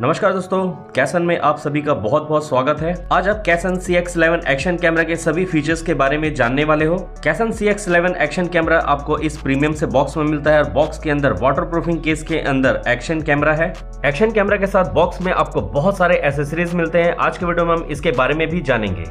नमस्कार दोस्तों, कैसन में आप सभी का बहुत बहुत स्वागत है। आज आप कैसन C X eleven action camera के सभी फीचर्स के बारे में जानने वाले हो। कैसन C X eleven action camera आपको इस प्रीमियम से बॉक्स में मिलता है और बॉक्स के अंदर वाटर प्रूफिंग केस के अंदर एक्शन कैमरा है। एक्शन कैमरा के साथ बॉक्स में आपको बहुत सारे एसेसरीज मिलते हैं। आज के वीडियो में हम इसके बारे में भी जानेंगे।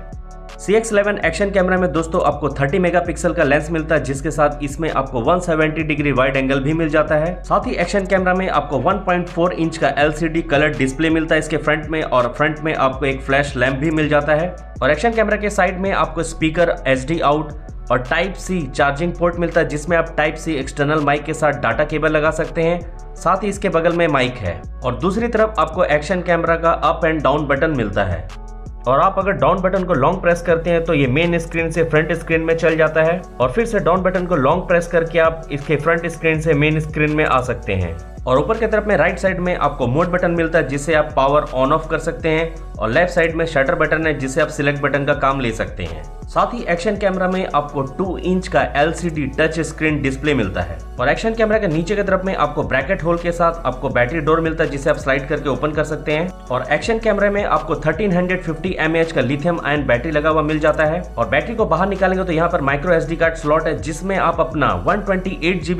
CX11 एक्शन कैमरा में दोस्तों आपको 30 मेगापिक्सल का लेंस मिलता है, जिसके साथ इसमें आपको 170 डिग्री वाइड एंगल भी मिल जाता है। साथ ही एक्शन कैमरा में आपको 1.4 इंच का LCD कलर डिस्प्ले मिलता है इसके फ्रंट में, और फ्रंट में आपको एक फ्लैश लैंप भी मिल जाता है। और एक्शन कैमरा के साइड में आपको स्पीकर एच आउट और टाइप सी चार्जिंग पोर्ट मिलता है, जिसमें आप टाइप सी एक्सटर्नल माइक के साथ डाटा केबल लगा सकते हैं। साथ ही इसके बगल में माइक है। और दूसरी तरफ़ आपको एक्शन कैमरा का अप एंड डाउन बटन मिलता है। और आप अगर डाउन बटन को लॉन्ग प्रेस करते हैं तो ये मेन स्क्रीन से फ्रंट स्क्रीन में चल जाता है। और फिर से डाउन बटन को लॉन्ग प्रेस करके आप इसके फ्रंट स्क्रीन से मेन स्क्रीन में आ सकते हैं। और ऊपर की तरफ़ में राइट साइड में आपको मोड बटन मिलता है जिससे आप पावर ऑन ऑफ़ कर सकते हैं। और लेफ़्ट साइड में शटर बटन है, जिसे आप सिलेक्ट बटन का काम ले सकते हैं। साथ ही एक्शन कैमरा में आपको 2 इंच का LCD टच स्क्रीन डिस्प्ले मिलता है। और एक्शन कैमरा के नीचे की तरफ़ में आपको ब्रैकेट होल के साथ आपको बैटरी डोर मिलता है, जिसे आप स्लाइड करके ओपन कर सकते हैं। और एक्शन कैमरे में आपको 1350 mAh का लिथियम आयन बैटरी लगा हुआ मिल जाता है। और बैटरी को बाहर निकालेंगे तो यहाँ पर माइक्रो एस कार्ड स्लॉट है, जिसमें आप अपना वन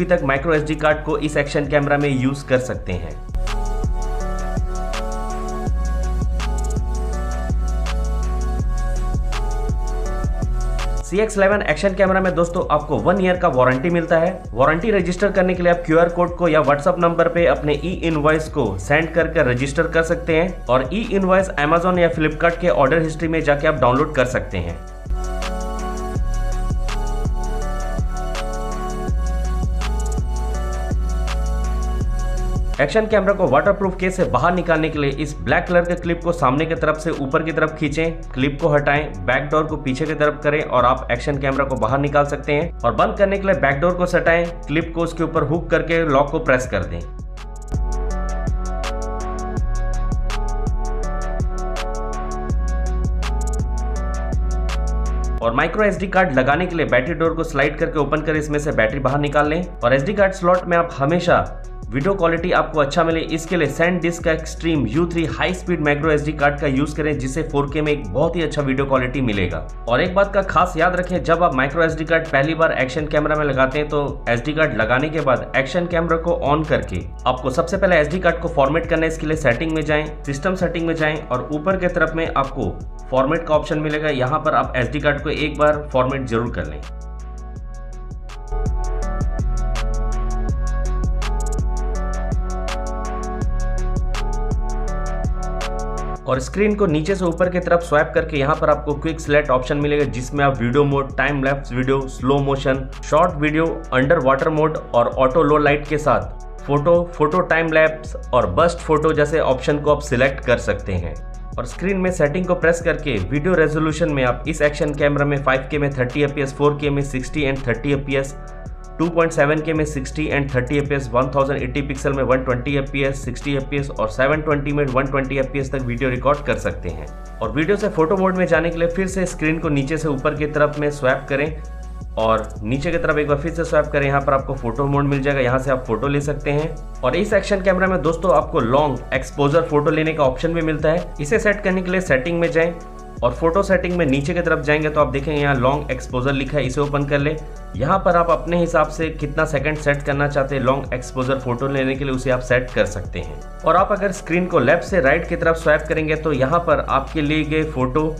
तक माइक्रो एस कार्ड को इस एक्शन कैमरा में यूज़ कर सकते हैं। C X eleven action camera में दोस्तों आपको वन ईयर का वारंटी मिलता है। वारंटी रजिस्टर करने के लिए आप क्यूआर कोड को या व्हाट्सअप नंबर पे अपने ई इनवॉइस को सेंड करके रजिस्टर कर सकते हैं और ई इनवॉइस अमेजोन या फ्लिपकार्ट के ऑर्डर हिस्ट्री में जाके आप डाउनलोड कर सकते हैं। एक्शन कैमरा को वाटरप्रूफ केस से बाहर निकालने के लिए इस ब्लैक कलर के क्लिप को सामने की तरफ़ से ऊपर की तरफ़ खींचें। क्लिप को हटाएँ बैक डोर को पीछे की तरफ़ करें और आप एक्शन कैमरा को बाहर निकाल सकते हैं। और बंद करने के लिए बैक डोर को सटाएँ। क्लिप को उसके ऊपर हुक करके लॉक को प्रेस कर दें। और माइक्रो एसडी कार्ड लगाने के लिए बैटरी डोर को स्लाइड करके ओपन कर। इसमें से बैटरी बाहर निकाल लें। और एसडी कार्ड स्लॉट में आप हमेशा वीडियो क्वालिटी आपको अच्छा मिले, इसके लिए SanDisk extreme U3 high speed micro S card का यूज़ करें जिससे 4K में एक बहुत ही अच्छा वीडियो क्वालिटी मिलेगा। और एक बात का खास याद रखें, जब आप माइक्रो एस कार्ड पहली बार एक्शन कैमरा में लगाते हैं तो एस कार्ड लगाने के बाद एक्शन कैमरा को ऑन करके आपको सबसे पहले एस कार्ड को फॉर्मेट करना है, इसके लिए सेटिंग में जाए सिस्टम सेटिंग में जाए, और ऊपर के तरफ़ में आपको फॉर्मेट का ऑप्शन मिलेगा। यहाँ पर आप एस कार्ड को एक बार फॉर्मेट ज़रूर कर लें। और स्क्रीन को नीचे से ऊपर की तरफ़ स्वैप करके यहाँ पर आपको क्विक सिलेक्ट ऑप्शन मिलेगा, जिसमें आप video mode, time lapse video slow motion short video under water mode और ऑटो लो लाइट के साथ फ़ोटो फ़ोटो टाइम लैप्स और बस्ट फ़ोटो जैसे ऑप्शन को आप सिलेक्ट कर सकते हैं। और स्क्रीन में सेटिंग को प्रेस करके वीडियो रेजोल्यूशन में आप इस एक्शन कैमरा में 5K में 30 एपीएस 4K में 60 एंड 30 एपीएस 2.7K में 60 एंड 30 एपीएस 1080 पिक्सल में 120 एपीएस 60 एपीएस और 720 में 120 एपीएस तक वीडियो रिकॉर्ड कर सकते हैं। और वीडियो से फ़ोटो मोड में जाने के लिए फिर से स्क्रीन को नीचे से ऊपर की तरफ़ में स्वैप करें और नीचे की तरफ़ एक बार फिर से स्वैप करें। यहाँ पर आपको फ़ोटो मोड मिल जाएगा। यहाँ से आप फ़ोटो ले सकते हैं। और इस एक्शन कैमरा में दोस्तों आपको लॉन्ग एक्सपोजर फ़ोटो लेने का ऑप्शन भी मिलता है। इसे सेट करने के लिए सेटिंग में जाएँ। और फ़ोटो सेटिंग में नीचे की तरफ़ जाएँगे तो आप देखेंगे यहाँ लॉन्ग एक्सपोजर लिखा है, इसे ओपन कर ले। यहाँ पर आप अपने हिसाब से कितना सेकंड सेट करना चाहते हैं लॉन्ग एक्सपोजर फ़ोटो लेने के लिए उसे आप सेट कर सकते हैं। और आप अगर स्क्रीन को लेफ़्ट से राइट की तरफ़ स्वैप करेंगे तो यहाँ पर आपके लिए गए फ़ोटो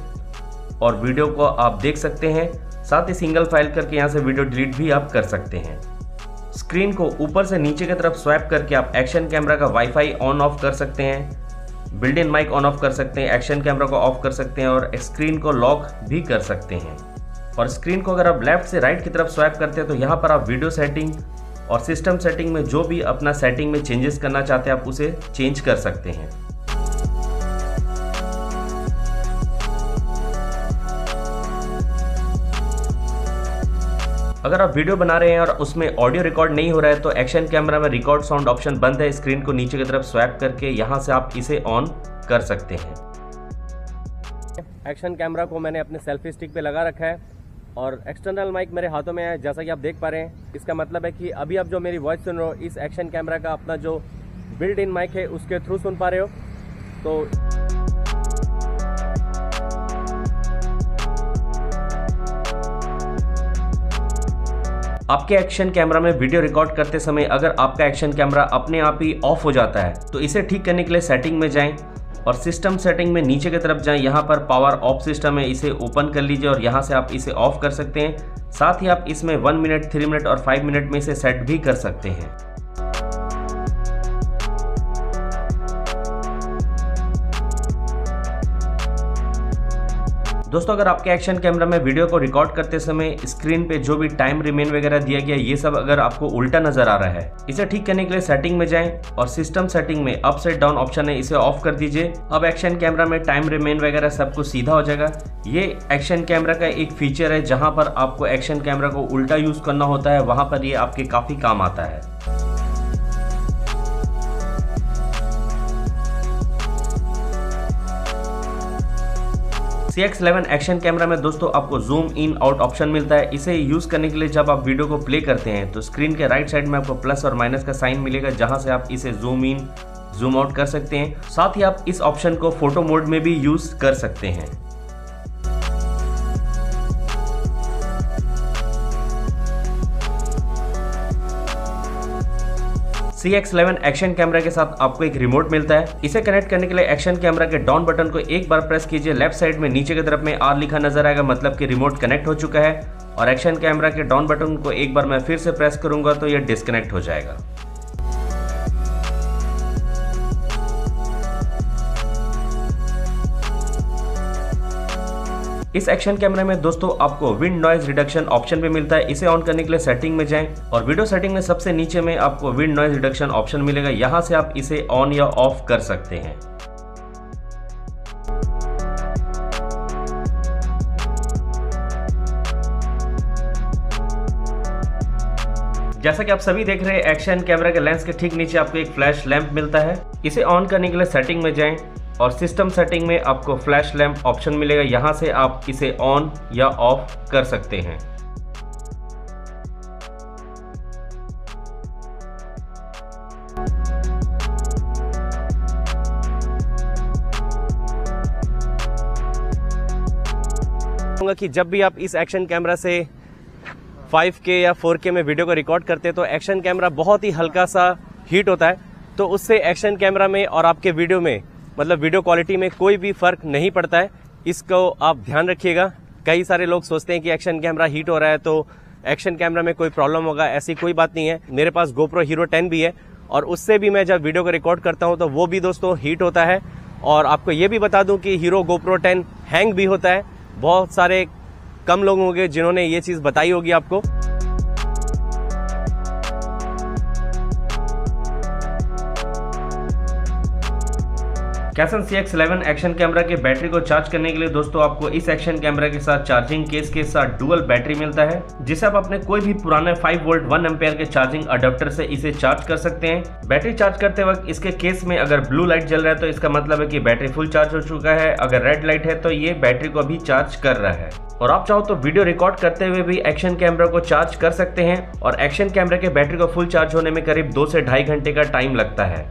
और वीडियो को आप देख सकते हैं। साथ ही सिंगल फ़ाइल करके यहाँ से वीडियो डिलीट भी आप कर सकते हैं। स्क्रीन को ऊपर से नीचे की तरफ़ स्वैप करके आप एक्शन कैमरा का वाईफाई ऑन ऑफ़ कर सकते हैं। Built in mic on off कर सकते हैं, एक्शन कैमरा को ऑफ़ कर सकते हैं और स्क्रीन को लॉक भी कर सकते हैं। और स्क्रीन को अगर आप लेफ़्ट से राइट की तरफ़ स्वैप करते हैं तो यहाँ पर आप वीडियो सेटिंग और सिस्टम सेटिंग में जो भी अपना सेटिंग में चेंजेस करना चाहते हैं, आप उसे चेंज कर सकते हैं। अगर आप वीडियो बना रहे हैं और उसमें ऑडियो रिकॉर्ड नहीं हो रहा है तो एक्शन कैमरा में रिकॉर्ड साउंड ऑप्शन बंद है। स्क्रीन को नीचे की तरफ़ स्वैप करके यहाँ से आप इसे ऑन कर सकते हैं। एक्शन कैमरा को मैंने अपने सेल्फी स्टिक पे लगा रखा है और एक्सटर्नल माइक मेरे हाथों में है, जैसा कि आप देख पा रहे हैं। इसका मतलब है कि अभी आप जो मेरी वॉइस सुन रहे हो, इस एक्शन कैमरा का अपना जो बिल्ड इन माइक है, उसके थ्रू सुन पा रहे हो। तो आपके एक्शन कैमरा में वीडियो रिकॉर्ड करते समय अगर आपका एक्शन कैमरा अपने आप ही ऑफ़ हो जाता है तो इसे ठीक करने के लिए सेटिंग में जाएँ और सिस्टम सेटिंग में नीचे की तरफ़ जाएँ। यहाँ पर पावर ऑफ़ सिस्टम है, इसे ओपन कर लीजिए और यहाँ से आप इसे ऑफ़ कर सकते हैं। साथ ही आप इसमें वन मिनट थ्री मिनट और फाइव मिनट में इसे सेट भी कर सकते हैं। दोस्तों, अगर आपके एक्शन कैमरा में वीडियो को रिकॉर्ड करते समय स्क्रीन पे जो भी टाइम रिमेन वगैरह दिया गया, ये सब अगर आपको उल्टा नज़र आ रहा है, इसे ठीक करने के लिए सेटिंग में जाएँ और सिस्टम सेटिंग में अप साइड डाउन ऑप्शन है, इसे ऑफ़ कर दीजिए। अब एक्शन कैमरा में टाइम रिमेन वगैरह सब कुछ सीधा हो जाएगा। ये एक्शन कैमरा का एक फीचर है, जहाँ पर आपको एक्शन कैमरा को उल्टा यूज़ करना होता है, वहाँ पर ये आपके काफ़ी काम आता है। सी एक्स एक्शन कैमरा में दोस्तों आपको जूम इन आउट ऑप्शन मिलता है। इसे यूज़ करने के लिए जब आप वीडियो को प्ले करते हैं तो स्क्रीन के राइट साइड में आपको प्लस और माइनस का साइन मिलेगा, जहाँ से आप इसे जूम इन जूम आउट कर सकते हैं। साथ ही आप इस ऑप्शन को फ़ोटो मोड में भी यूज़ कर सकते हैं। C X eleven action camera के साथ आपको एक रिमोट मिलता है। इसे कनेक्ट करने के लिए एक्शन कैमरा के डाउन बटन को एक बार प्रेस कीजिए। लेफ़्ट साइड में नीचे की तरफ़ में आर लिखा नज़र आएगा मतलब कि रिमोट कनेक्ट हो चुका है। और एक्शन कैमरा के डाउन बटन को एक बार मैं फिर से प्रेस करूँगा तो यह डिस्कनेक्ट हो जाएगा। इस एक्शन कैमरे में दोस्तों आपको विंड नॉइज़ रिडक्शन ऑप्शन भी मिलता है। इसे ऑन करने के लिए सेटिंग में जाएँ और वीडियो सेटिंग में सबसे नीचे में आपको विंड नॉइज़ रिडक्शन ऑप्शन मिलेगा। यहाँ से आप इसे ऑन या ऑफ़ कर सकते हैं। जैसा कि आप सभी देख रहे हैं एक्शन कैमरा के लेंस के ठीक नीचे आपको एक फ्लैश लैंप मिलता है। इसे ऑन करने के लिए सेटिंग में जाएँ और सिस्टम सेटिंग में आपको फ्लैश लैम्प ऑप्शन मिलेगा। यहाँ से आप इसे ऑन या ऑफ़ कर सकते हैं। कि जब भी आप इस एक्शन कैमरा से 5K या 4K में वीडियो को रिकॉर्ड करते हैं तो एक्शन कैमरा बहुत ही हल्का सा हीट होता है। तो उससे एक्शन कैमरा में और आपके वीडियो में मतलब वीडियो क्वालिटी में कोई भी फ़र्क नहीं पड़ता है। इसको आप ध्यान रखिएगा। कई सारे लोग सोचते हैं कि एक्शन कैमरा हीट हो रहा है तो एक्शन कैमरा में कोई प्रॉब्लम होगा, ऐसी कोई बात नहीं है। मेरे पास गोप्रो हीरो टेन भी है और उससे भी मैं जब वीडियो को रिकॉर्ड करता हूँ तो वो भी दोस्तों हीट होता है। और आपको ये भी बता दूँ कि हीरो गोप्रो टेन हैंग भी होता है। बहुत सारे कम लोग होंगे जिन्होंने ये चीज़ बताई होगी आपको। Caison C X eleven action camera के बैटरी को चार्ज करने के लिए दोस्तों आपको इस एक्शन कैमरा के साथ चार्जिंग केस के साथ डुअल बैटरी मिलता है, जिसे आप अपने कोई भी पुराने 5 वोल्ट 1 एम्पेयर के चार्जिंग अडोप्टर से इसे चार्ज कर सकते हैं। बैटरी चार्ज करते वक्त इसके केस में अगर ब्लू लाइट जल रहा है तो इसका मतलब है की बैटरी फुल चार्ज हो चुका है। अगर रेड लाइट है तो ये बैटरी को अभी चार्ज कर रहा है। और आप चाहो तो वीडियो रिकॉर्ड करते हुए भी एक्शन कैमरा को चार्ज कर सकते हैं और एक्शन कैमरा के बैटरी को फुल चार्ज होने में करीब दो से ढाई घंटे का टाइम लगता है।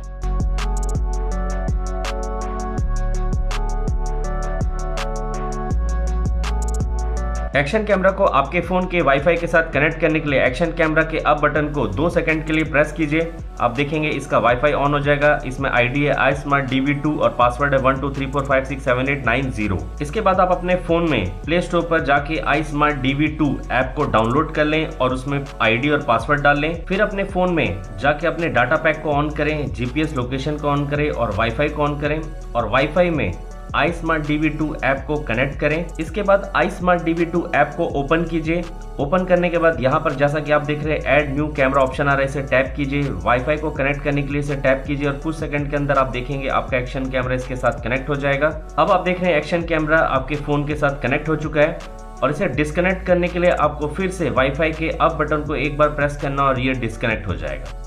एक्शन कैमरा को आपके फ़ोन के वाईफाई के साथ कनेक्ट करने के लिए एक्शन कैमरा के अप बटन को दो सेकंड के लिए प्रेस कीजिए। आप देखेंगे इसका वाईफाई ऑन हो जाएगा। इसमें आईडी है आई स्मार्ट डीवी टू और पासवर्ड है one two three four five six seven eight nine zero इसके बाद आप अपने फ़ोन में प्ले स्टोर पर जाके i smart DV two app को डाउनलोड कर लें और उसमें आईडी और पासवर्ड डाल लें। फिर अपने फ़ोन में जाके अपने डाटा पैक को ऑन करें जीपीएस लोकेशन को ऑन करें और वाईफाई को ऑन करें और वाईफाई में i smart DV two app को कनेक्ट करें। इसके बाद i smart DV two app को ओपन कीजिए। ओपन करने के बाद यहाँ पर जैसा कि आप देख रहे हैं एड न्यू कैमरा ऑप्शन आ रहा है, इसे टैप कीजिए। वाईफाई को कनेक्ट करने के लिए इसे टैप कीजिए और कुछ सेकंड के अंदर आप देखेंगे आपका एक्शन कैमरा इसके साथ कनेक्ट हो जाएगा। अब आप देख रहे हैं एक्शन कैमरा आपके फ़ोन के साथ कनेक्ट हो चुका है और इसे डिस्कनेक्ट करने के लिए आपको फिर से वाईफाई के अप बटन को एक बार प्रेस करना और ये डिस्कनेक्ट हो जाएगा।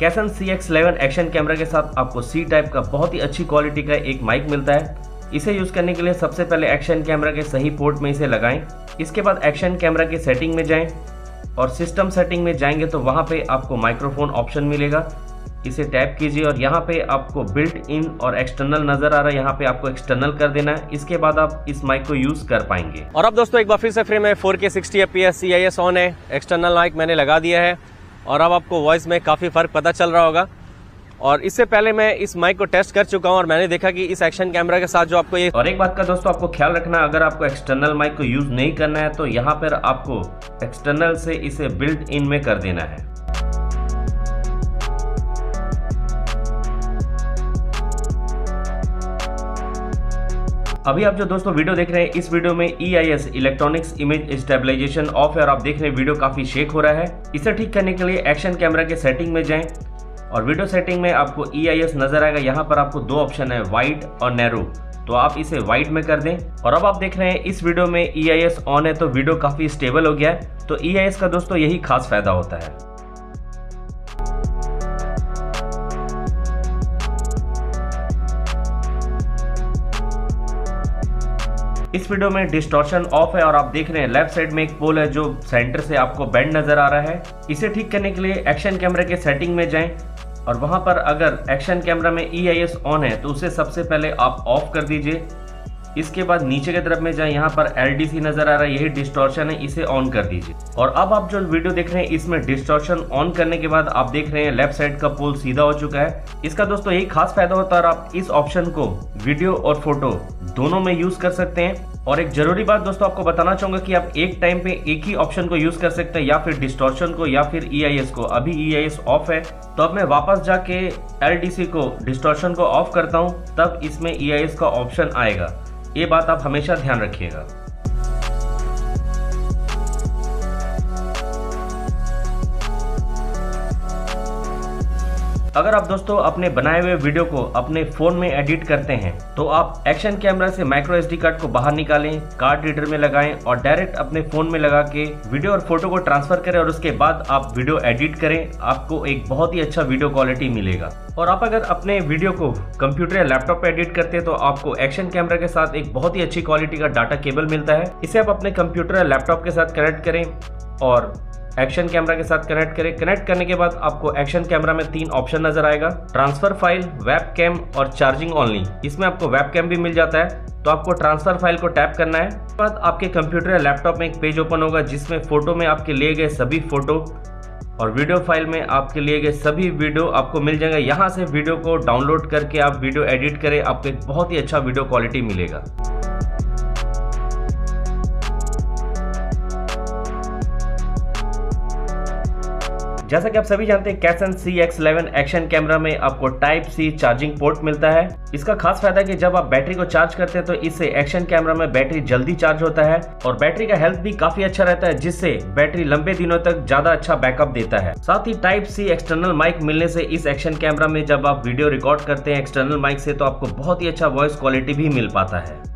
Caison C X eleven action camera के साथ आपको सी टाइप का बहुत ही अच्छी क्वालिटी का एक माइक मिलता है। इसे यूज़ करने के लिए सबसे पहले एक्शन कैमरा के सही पोर्ट में इसे लगाएँ। इसके बाद एक्शन कैमरा की सेटिंग में जाएँ और सिस्टम सेटिंग में जाएँगे तो वहाँ पे आपको माइक्रोफोन ऑप्शन मिलेगा। इसे टैप कीजिए और यहाँ पे आपको बिल्ट इन और एक्सटर्नल नज़र आ रहा है। यहाँ पे आपको एक्सटर्नल कर देना है। इसके बाद आप इस माइक को यूज़ कर पाएँगे। और अब दोस्तों एक बार फिर से फ्रेम है 4K 60 FPS CIS ऑन है। एक्सटर्नल माइक मैंने लगा दिया है। और अब आपको वॉइस में काफ़ी फ़र्क पता चल रहा होगा। और इससे पहले मैं इस माइक को टेस्ट कर चुका हूँ और मैंने देखा कि इस एक्शन कैमरा के साथ जो आपको ये और एक बात का दोस्तों, आपको ख्याल रखना अगर आपको एक्सटर्नल माइक को यूज़ नहीं करना है तो यहाँ पर आपको एक्सटर्नल से इसे बिल्ट इन में कर देना है। अभी आप जो दोस्तों वीडियो देख रहे हैं, इस वीडियो में E I S electronics image stabilisation off है और आप देख रहे हैं वीडियो काफ़ी शेक हो रहा है। इसे ठीक करने के लिए एक्शन कैमरा के सेटिंग में जाएँ, और वीडियो सेटिंग में आपको ई आई एस नज़र आएगा। यहाँ पर आपको दो ऑप्शन है वाइड और नैरो तो आप इसे वाइड में कर दें, और अब आप देख रहे हैं, इस वीडियो में ई आई एस ऑन है तो वीडियो काफ़ी स्टेबल हो गया है। तो ई आई एस का दोस्तों यही खास फ़ायदा होता है। इस वीडियो में डिस्टॉर्शन ऑफ़ है और आप देख रहे हैं लेफ़्ट साइड में एक पोल है जो सेंटर से आपको बैंड नज़र आ रहा है। इसे ठीक करने के लिए एक्शन कैमरा के सेटिंग में जाएँ और वहाँ पर अगर एक्शन कैमरा में EIS ऑन है तो उसे सबसे पहले आप ऑफ़ कर दीजिए। इसके बाद नीचे की तरफ़ में जाए, यहाँ पर एलडीसी नज़र आ रहा है, यही डिस्टॉर्शन है, इसे ऑन कर दीजिए। और अब आप जो वीडियो देख रहे हैं, इसमें डिस्टॉर्शन ऑन करने के बाद आप देख रहे हैं लेफ़्ट साइड का पोल सीधा हो चुका है। इसका दोस्तों यही खास फ़ायदा होता है और आप इस ऑप्शन को वीडियो और फ़ोटो दोनों में यूज़ कर सकते हैं। और एक ज़रूरी बात दोस्तों, आपको बताना चाहूँगा कि आप एक टाइम पे एक ही ऑप्शन को यूज़ कर सकते हैं, या फिर डिस्टॉर्शन को, या फिर ई e को। अभी ई e ऑफ़ है तो अब मैं वापस जाके एलडीसी को डिस्टॉर्शन को ऑफ़ करता हूँ, तब इसमें ई e का ऑप्शन आएगा। ये बात आप हमेशा ध्यान रखिएगा। अगर आप दोस्तों अपने बनाए हुए वीडियो को अपने फ़ोन में एडिट करते हैं तो आप एक्शन कैमरा से माइक्रो एस कार्ड को बाहर निकालें कार्ड रीडर में लगाएँ और डायरेक्ट अपने फ़ोन में लगा के वीडियो और फ़ोटो को ट्रांसफ़र करें और उसके बाद आप वीडियो एडिट करें, आपको एक बहुत ही अच्छा वीडियो क्वालिटी मिलेगा। और आप अगर अपने वीडियो को कंप्यूटर या लैपटॉप पे एडिट करते हैं तो आपको एक्शन कैमरा के साथ एक बहुत ही अच्छी क्वालिटी का डाटा केबल मिलता है। इसे आप अपने कंप्यूटर या लैपटॉप के साथ कनेक्ट करें और एक्शन कैमरा के साथ कनेक्ट करें। कनेक्ट करने के बाद आपको एक्शन कैमरा में तीन ऑप्शन नज़र आएगा। ट्रांसफ़र फ़ाइल वेब कैम और चार्जिंग ओनली इसमें आपको वेब कैम भी मिल जाता है। तो आपको ट्रांसफ़र फ़ाइल को टैप करना है। बाद आपके कंप्यूटर या लैपटॉप में एक पेज ओपन होगा, जिसमें फ़ोटो में आपके लिए गए सभी फ़ोटो और वीडियो फ़ाइल में आपके लिए गए सभी वीडियो आपको मिल जाएँगे। यहाँ से वीडियो को डाउनलोड करके आप वीडियो एडिट करें। आपको एक बहुत ही अच्छा वीडियो क्वालिटी मिलेगा। जैसा कि आप सभी जानते हैं Caison C X eleven action camera में आपको टाइप सी चार्जिंग पोर्ट मिलता है। इसका खास फ़ायदा कि जब आप बैटरी को चार्ज करते हैं तो इससे एक्शन कैमरा में बैटरी जल्दी चार्ज होता है और बैटरी का हेल्थ भी काफ़ी अच्छा रहता है, जिससे बैटरी लंबे दिनों तक ज़्यादा अच्छा बैकअप देता है। साथ ही टाइप सी एक्सटर्नल माइक मिलने से इस एक्शन कैमरा में जब आप वीडियो रिकॉर्ड करते हैं एक्सटर्नल माइक से तो आपको बहुत ही अच्छा वॉइस क्वालिटी भी मिल पाता है।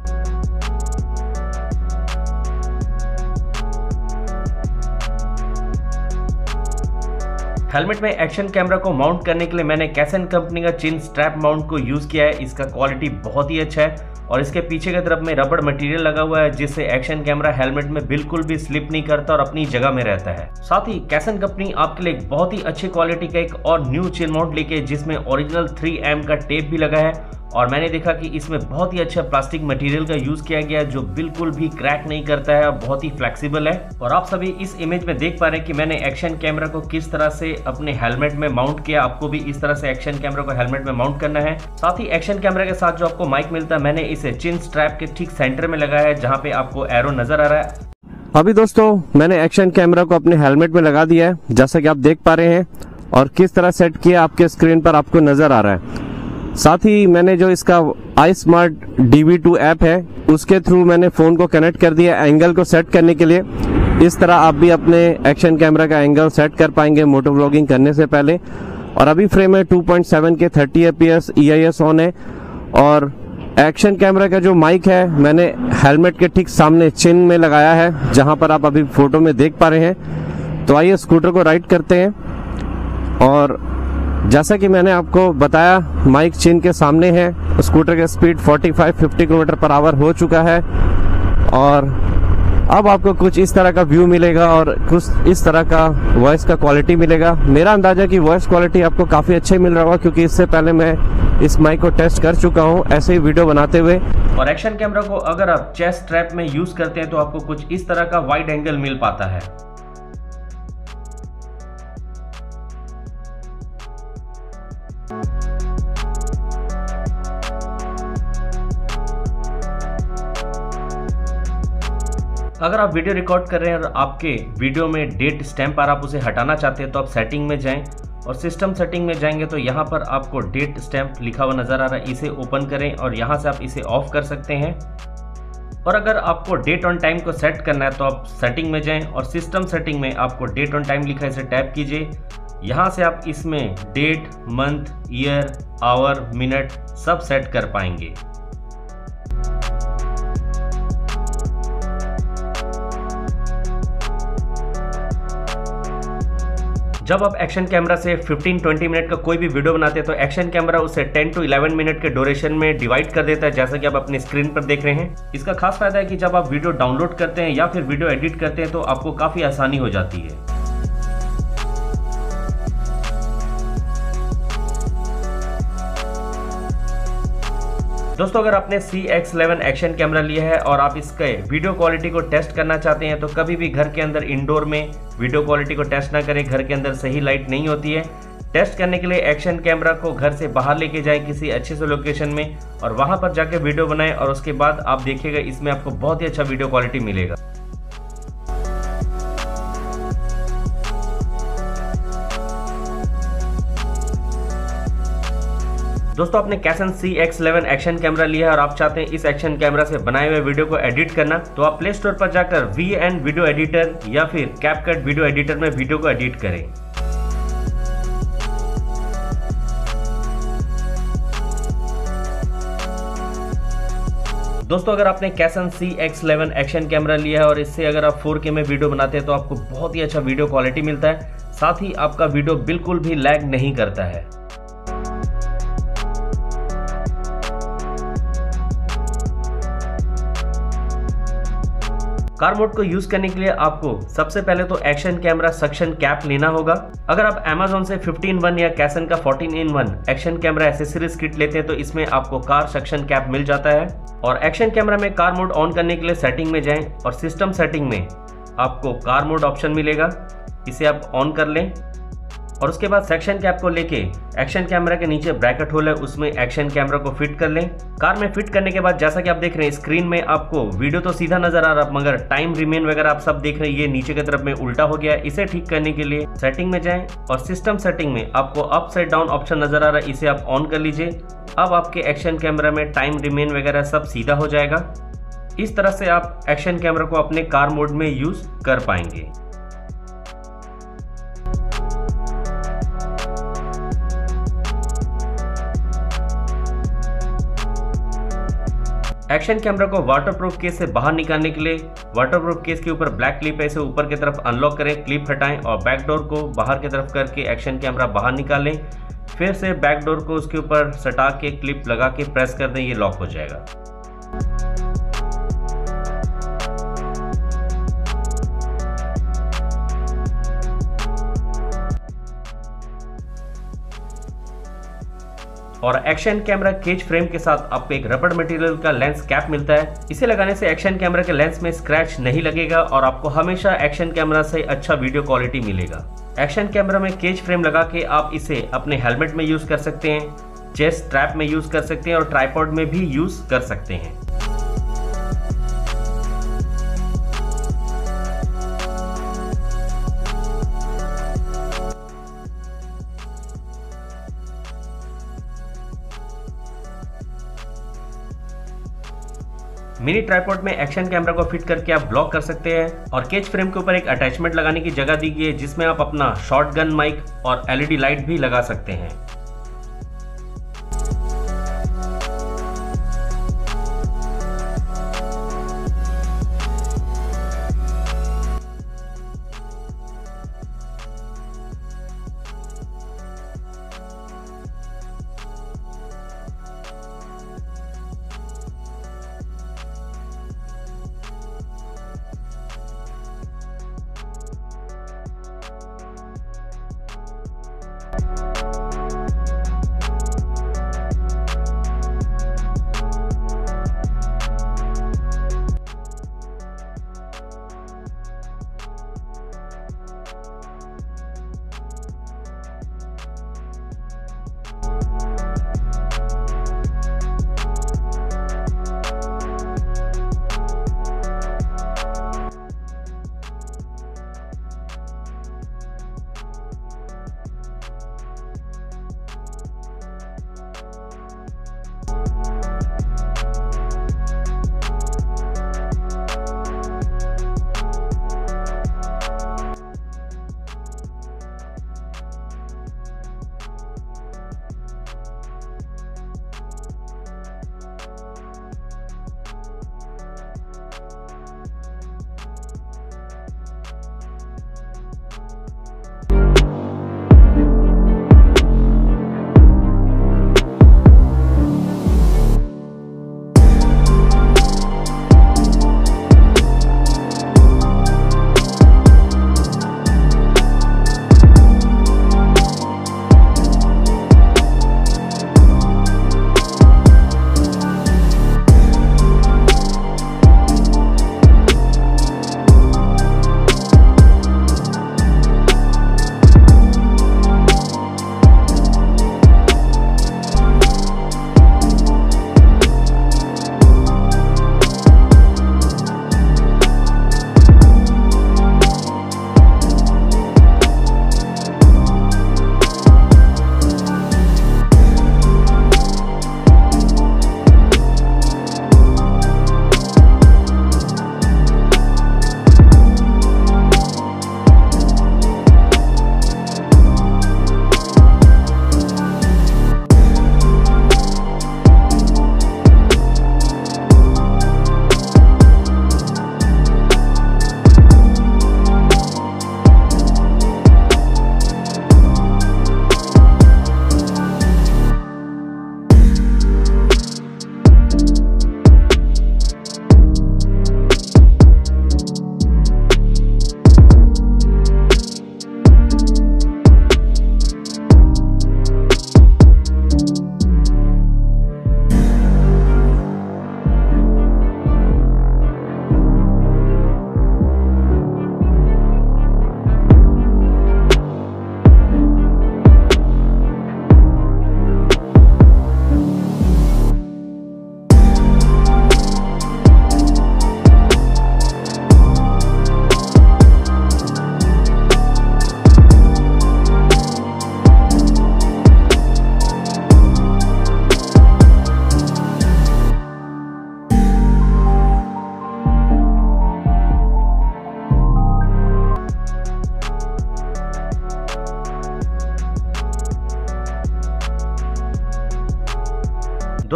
हेलमेट में एक्शन कैमरा को माउंट करने के लिए मैंने कैसन कंपनी का चिन स्ट्रैप माउंट को यूज़ किया है। इसका क्वालिटी बहुत ही अच्छा है। और इसके पीछे की तरफ़ में रबड़ मटेरियल लगा हुआ है, जिससे एक्शन कैमरा हेलमेट में बिल्कुल भी स्लिप नहीं करता और अपनी जगह में रहता है। साथ ही कैसन कंपनी आपके लिए बहुत ही अच्छी क्वालिटी का एक और न्यू चिन माउंट लेके जिसमें ओरिजिनल 3M का टेप भी लगा है। और मैंने देखा कि इसमें बहुत ही अच्छा प्लास्टिक मटेरियल का यूज़ किया गया है, जो बिल्कुल भी क्रैक नहीं करता है और बहुत ही फ्लेक्सिबल है। और आप सभी इस इमेज में देख पा रहे हैं कि मैंने एक्शन कैमरा को किस तरह से अपने हेलमेट में माउंट किया। आपको भी इस तरह से एक्शन कैमरा को हेलमेट में माउंट करना है। साथ ही एक्शन कैमरा के साथ जो आपको माइक मिलता है, मैंने इसे चिन स्ट्रैप के ठीक सेंटर में लगाया है, जहाँ पे आपको एरो नज़र आ रहा है। अभी दोस्तों, मैंने एक्शन कैमरा को अपने हेलमेट में लगा दिया है, जैसा कि आप देख पा रहे हैं, और किस तरह सेट किया आपके स्क्रीन पर आपको नज़र आ रहा है। साथ ही मैंने जो इसका i smart DV two app है, उसके थ्रू मैंने फ़ोन को कनेक्ट कर दिया एंगल को सेट करने के लिए। इस तरह आप भी अपने एक्शन कैमरा का एंगल सेट कर पाएँगे मोटो व्लॉगिंग करने से पहले। और अभी फ्रेम है 2.7 के 30 एपीएस ईआईएस ऑन है, और एक्शन कैमरा का जो माइक है, मैंने हेलमेट के ठीक सामने चिन में लगाया है, जहाँ पर आप अभी फ़ोटो में देख पा रहे हैं। तो आइए स्कूटर को राइड करते हैं। और जैसा कि मैंने आपको बताया, माइक चिन के सामने है। स्कूटर का स्पीड 45-50 किलोमीटर पर आवर हो चुका है। और अब आपको कुछ इस तरह का व्यू मिलेगा और कुछ इस तरह का वॉइस का क्वालिटी मिलेगा। मेरा अंदाज़ा कि वॉइस क्वालिटी आपको काफ़ी अच्छे मिल रहा होगा, क्योंकि इससे पहले मैं इस माइक को टेस्ट कर चुका हूँ, ऐसे ही वीडियो बनाते हुए। और एक्शन कैमरा को अगर आप चेस्ट ट्रैप में यूज़ करते हैं तो आपको कुछ इस तरह का वाइड एंगल मिल पाता है। अगर आप वीडियो रिकॉर्ड कर रहे हैं और आपके वीडियो में डेट स्टैंप पर आप उसे हटाना चाहते हैं तो आप सेटिंग में जाएँ। और सिस्टम सेटिंग में जाएँगे तो यहाँ पर आपको डेट स्टैम्प लिखा हुआ नज़र आ रहा है। इसे ओपन करें और यहाँ से आप इसे ऑफ़ कर सकते हैं। और अगर आपको डेट ऑन टाइम को सेट करना है तो आप सेटिंग में जाएँ और सिस्टम सेटिंग में आपको डेट ऑन टाइम लिखा है, इसे टैप कीजिए। यहाँ से आप इसमें date month year hour minute सब सेट कर पाएँगे। जब आप एक्शन कैमरा से 15-20 मिनट का कोई भी वीडियो बनाते हैं तो एक्शन कैमरा उसे 10 टू 11 मिनट के ड्यूरेशन में डिवाइड कर देता है, जैसा कि आप अपनी स्क्रीन पर देख रहे हैं। इसका खास फ़ायदा है कि जब आप वीडियो डाउनलोड करते हैं या फिर वीडियो एडिट करते हैं तो आपको काफ़ी आसानी हो जाती है। दोस्तों, अगर आपने सी एक्स एक्शन कैमरा लिया है और आप इसके वीडियो क्वालिटी को टेस्ट करना चाहते हैं तो कभी भी घर के अंदर इंडोर में वीडियो क्वालिटी को टेस्ट ना करें। घर के अंदर सही लाइट नहीं होती है। टेस्ट करने के लिए एक्शन कैमरा को घर से बाहर लेके जाए किसी अच्छे से लोकेशन में और वहाँ पर जाके वीडियो बनाएँ और उसके बाद आप देखिएगा, इसमें आपको बहुत ही अच्छा वीडियो क्वालिटी मिलेगा। दोस्तों, आपने Caison C X eleven action camera लिया है और आप चाहते हैं इस एक्शन कैमरा से बनाए हुए वीडियो को एडिट करना तो आप प्ले स्टोर पर जाकर वी एन वीडियो एडिटर या फिर कैपकट वीडियो एडिटर में वीडियो को एडिट करें। दोस्तों, अगर आपने Caison C X eleven action camera लिया है और इससे अगर आप 4K में वीडियो बनाते हैं तो आपको बहुत ही अच्छा वीडियो क्वालिटी मिलता है। साथ ही आपका वीडियो बिल्कुल भी लैग नहीं करता है। कार मोड को यूज़ करने के लिए आपको सबसे पहले तो एक्शन कैमरा सक्शन कैप लेना होगा। अगर आप Amazon से 15 वन या कैसन का 14 in one action camera accessories kit लेते हैं तो इसमें आपको कार सक्शन कैप मिल जाता है। और एक्शन कैमरा में कार मोड ऑन करने के लिए सेटिंग में जाएँ और सिस्टम सेटिंग में आपको कार मोड ऑप्शन मिलेगा। इसे आप ऑन कर लें। और उसके बाद सेक्शन कैप को लेके एक्शन कैमरा के नीचे ब्रैकेट होल है, उसमें एक्शन कैमरा को फिट कर लें। कार में फिट करने के बाद, जैसा कि आप देख रहे हैं स्क्रीन में आपको वीडियो तो सीधा नज़र आ रहा है मगर टाइम रिमेन वगैरह आप सब देख रहे हैं, ये नीचे की तरफ़ में उल्टा हो गया। इसे ठीक करने के लिए सेटिंग में जाए और सिस्टम सेटिंग में आपको अप साइड डाउन ऑप्शन नज़र आ रहा है, इसे आप ऑन कर लीजिए। अब आपके एक्शन कैमरा में टाइम रिमेन वगैरह सब सीधा हो जाएगा। इस तरह से आप एक्शन कैमरा को अपने कार मोड में यूज़ कर पाएँगे। एक्शन कैमरा को वाटरप्रूफ केस से बाहर निकालने के लिए वाटरप्रूफ केस के ऊपर ब्लैक क्लिप है इसे ऊपर की तरफ़ अनलॉक करें क्लिप हटाएँ और बैकडोर को बाहर की तरफ़ करके एक्शन कैमरा बाहर निकालें। फिर से बैकडोर को उसके ऊपर सटा के क्लिप लगा के प्रेस कर दें, ये लॉक हो जाएगा। और एक्शन कैमरा केज फ्रेम के साथ आपको एक रबड़ मटेरियल का लेंस कैप मिलता है। इसे लगाने से एक्शन कैमरा के लेंस में स्क्रैच नहीं लगेगा और आपको हमेशा एक्शन कैमरा से अच्छा वीडियो क्वालिटी मिलेगा। एक्शन कैमरा में केज फ्रेम लगा के आप इसे अपने हेलमेट में यूज़ कर सकते हैं चेस्ट ट्रैप में यूज़ कर सकते हैं और ट्राईपॉड में भी यूज़ कर सकते हैं। मिनी ट्राईपोर्ट में एक्शन कैमरा को फिट करके आप ब्लॉक कर सकते हैं और केच फ्रेम के ऊपर एक अटैचमेंट लगाने की जगह दी गई है जिसमें आप अपना शॉर्ट गन माइक और एलईडी लाइट भी लगा सकते हैं।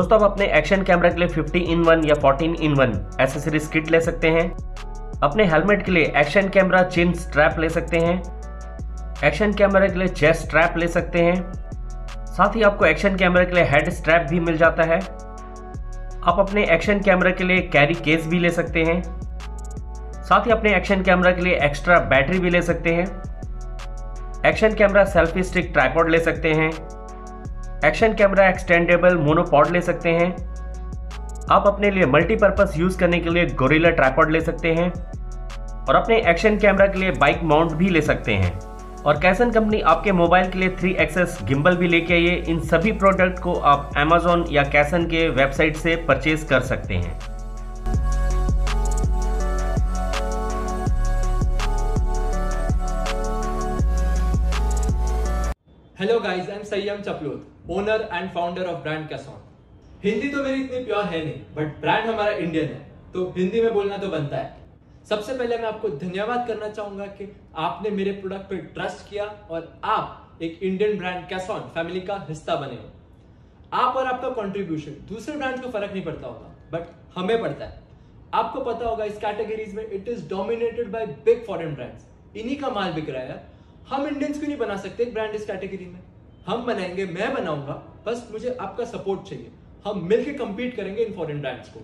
दोस्तों, आप अपने एक्शन कैमरा के लिए 50 इन वन या 14 इन वन एसेसरीज किट ले सकते हैं। अपने हेलमेट के लिए एक्शन कैमरा चिन स्ट्रैप ले सकते हैं। एक्शन कैमरा के लिए चेस्ट स्ट्रैप ले सकते हैं। साथ ही आपको एक्शन कैमरा के लिए हेड स्ट्रैप भी मिल जाता है। आप अपने एक्शन कैमरा के लिए कैरी केस भी ले सकते हैं। साथ ही अपने एक्शन कैमरा के लिए एक्स्ट्रा बैटरी भी ले सकते हैं। Action camera selfie stick tripod ले सकते हैं। एक्शन कैमरा एक्सटेंडेबल मोनोपॉड ले सकते हैं। आप अपने लिए मल्टीपर्पज यूज़ करने के लिए गोरिल्ला ट्राईपॉड ले सकते हैं और अपने एक्शन कैमरा के लिए बाइक माउंट भी ले सकते हैं। और कैसन कंपनी आपके मोबाइल के लिए थ्री एक्सेस गिम्बल भी लेके आई है इन सभी प्रोडक्ट को आप अमेजोन या कैसन के वेबसाइट से परचेज कर सकते हैं। Hello guys I am Sayyam Chaplot owner and founder of brand Caison Hindi तो मेरी इतनी प्योर है नहीं बट ब्रांड हमारा इंडियन है तो हिंदी में बोलना तो बनता है। सबसे पहले मैं आपको धन्यवाद करना चाहूँगा कि आपने मेरे प्रोडक्ट पे ट्रस्ट किया और आप एक इंडियन ब्रांड कैसॉन फैमिली का हिस्सा बने हो। आप और आपका कंट्रीब्यूशन दूसरे ब्रांड को फ़र्क नहीं पड़ता होगा बट हमें पड़ता है। आपको पता होगा इस कैटेगरीज में it is dominated by big foreign brands इन्हीं का माल बिक रहा है हम इंडियंस क्यों नहीं बना सकते ब्रांड इस कैटेगरी में? हम बनाएँगे, मैं बनाऊँगा, बस मुझे आपका सपोर्ट चाहिए। हम मिलकर कंपीट करेंगे इन फॉरेन ब्रांड्स को।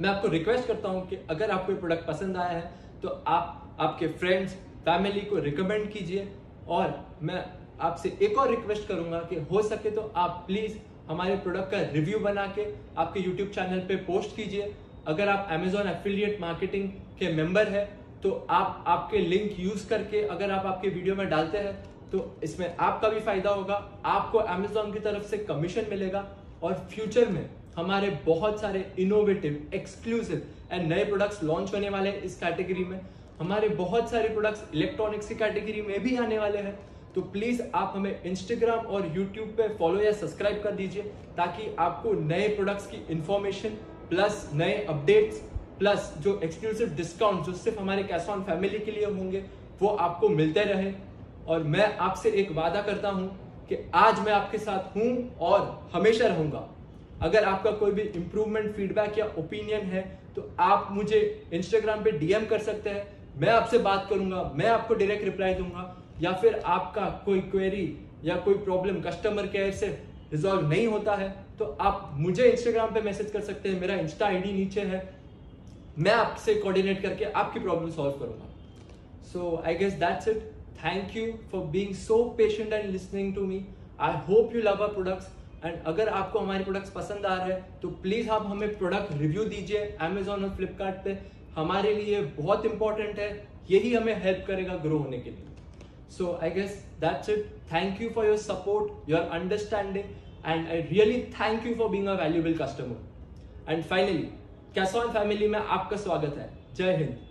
मैं आपको रिक्वेस्ट करता हूँ कि अगर आपको ये प्रोडक्ट पसंद आया है तो आप, आपके फ्रेंड्स फैमिली को रिकमेंड कीजिए। और मैं आपसे एक और रिक्वेस्ट करूँगा कि हो सके तो आप प्लीज़ हमारे प्रोडक्ट का रिव्यू बना के आपके यूट्यूब चैनल पे पोस्ट कीजिए। अगर आप अमेजोन एफिलिएट मार्केटिंग के मेंबर है तो आप आपके लिंक यूज़ करके अगर आप आपके वीडियो में डालते हैं तो इसमें आपका भी फ़ायदा होगा, आपको अमेजोन की तरफ़ से कमीशन मिलेगा और फ्यूचर में हमारे बहुत सारे इनोवेटिव एक्सक्लूसिव एंड नए प्रोडक्ट्स लॉन्च होने वाले हैं इस कैटेगरी में। हमारे बहुत सारे प्रोडक्ट्स इलेक्ट्रॉनिक्स की कैटेगरी में भी आने वाले हैं। तो प्लीज़ आप हमें इंस्टाग्राम और यूट्यूब पे फॉलो या सब्सक्राइब कर दीजिए ताकि आपको नए प्रोडक्ट्स की इंफॉर्मेशन प्लस नए अपडेट्स प्लस जो एक्सक्लूसिव डिस्काउंट जो सिर्फ़ हमारे कैश ऑन फैमिली के लिए होंगे, वो आपको मिलते रहे। और मैं आपसे एक वादा करता हूँ कि आज मैं आपके साथ हूँ और हमेशा रहूँगा। अगर आपका कोई भी इंप्रूवमेंट फीडबैक या ओपिनियन है तो आप मुझे इंस्टाग्राम पे डीएम कर सकते हैं। मैं आपसे बात करूँगा, मैं आपको डायरेक्ट रिप्लाई दूँगा। या फिर आपका कोई क्वेरी या कोई प्रॉब्लम कस्टमर केयर से रिजॉल्व नहीं होता है तो आप मुझे इंस्टाग्राम पे मैसेज कर सकते हैं। मेरा इंस्टा आईडी नीचे है। मैं आपसे कोऑर्डिनेट करके आपकी प्रॉब्लम सॉल्व करूँगा। So I guess that's it thank you for being so patient and listening to me I hope you love our products and अगर आपको हमारे प्रोडक्ट्स पसंद आ रहे हैं तो प्लीज़ आप हमें प्रोडक्ट रिव्यू दीजिए अमेजोन और फ्लिपकार्ट पे। हमारे लिए बहुत इंपॉर्टेंट है। यही हमें हेल्प करेगा ग्रो होने के लिए। So I guess that's it thank you for your support your understanding and I really thank you for being a valuable customer and finally Caison family में आपका स्वागत है। जय हिंद।